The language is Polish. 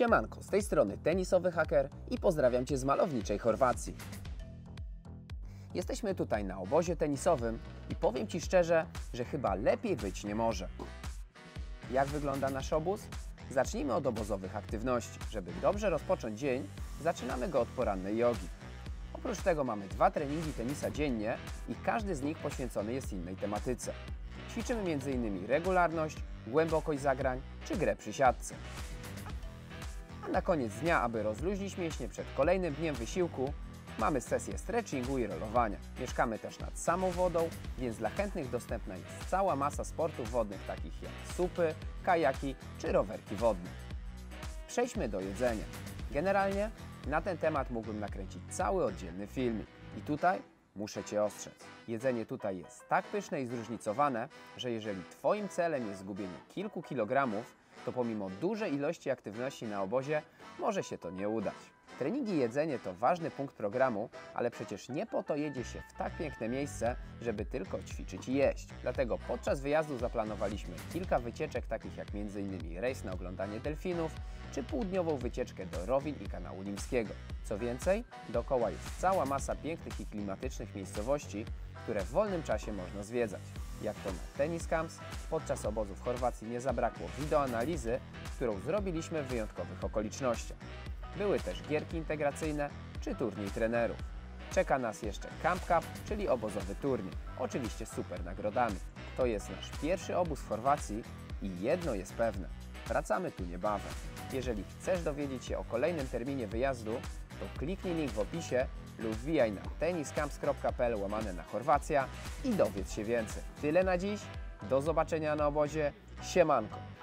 Siemanko, z tej strony tenisowy haker i pozdrawiam Cię z malowniczej Chorwacji. Jesteśmy tutaj na obozie tenisowym i powiem Ci szczerze, że chyba lepiej być nie może. Jak wygląda nasz obóz? Zacznijmy od obozowych aktywności. Żeby dobrze rozpocząć dzień, zaczynamy go od porannej jogi. Oprócz tego mamy dwa treningi tenisa dziennie i każdy z nich poświęcony jest innej tematyce. Ćwiczymy m.in. regularność, głębokość zagrań czy grę przy siatce. A na koniec dnia, aby rozluźnić mięśnie przed kolejnym dniem wysiłku, mamy sesję stretchingu i rolowania. Mieszkamy też nad samą wodą, więc dla chętnych dostępna jest cała masa sportów wodnych takich jak supy, kajaki czy rowerki wodne. Przejdźmy do jedzenia. Generalnie na ten temat mógłbym nakręcić cały oddzielny filmik. I tutaj muszę Cię ostrzec. Jedzenie tutaj jest tak pyszne i zróżnicowane, że jeżeli Twoim celem jest zgubienie kilku kilogramów, to pomimo dużej ilości aktywności na obozie może się to nie udać. Treningi i jedzenie to ważny punkt programu, ale przecież nie po to jedzie się w tak piękne miejsce, żeby tylko ćwiczyć i jeść. Dlatego podczas wyjazdu zaplanowaliśmy kilka wycieczek, takich jak m.in. rejs na oglądanie delfinów, czy półdniową wycieczkę do Rowin i kanału Limskiego. Co więcej, dookoła jest cała masa pięknych i klimatycznych miejscowości, które w wolnym czasie można zwiedzać. Jak to na Tennis Camps, podczas obozu w Chorwacji nie zabrakło wideoanalizy, którą zrobiliśmy w wyjątkowych okolicznościach. Były też gierki integracyjne czy turniej trenerów. Czeka nas jeszcze Camp Cup, czyli obozowy turniej. Oczywiście super nagrodami. To jest nasz pierwszy obóz w Chorwacji i jedno jest pewne. Wracamy tu niebawem. Jeżeli chcesz dowiedzieć się o kolejnym terminie wyjazdu, to kliknij link w opisie lub wbijaj na tenniscamps.pl łamane na Chorwacja i dowiedz się więcej. Tyle na dziś. Do zobaczenia na obozie. Siemanko!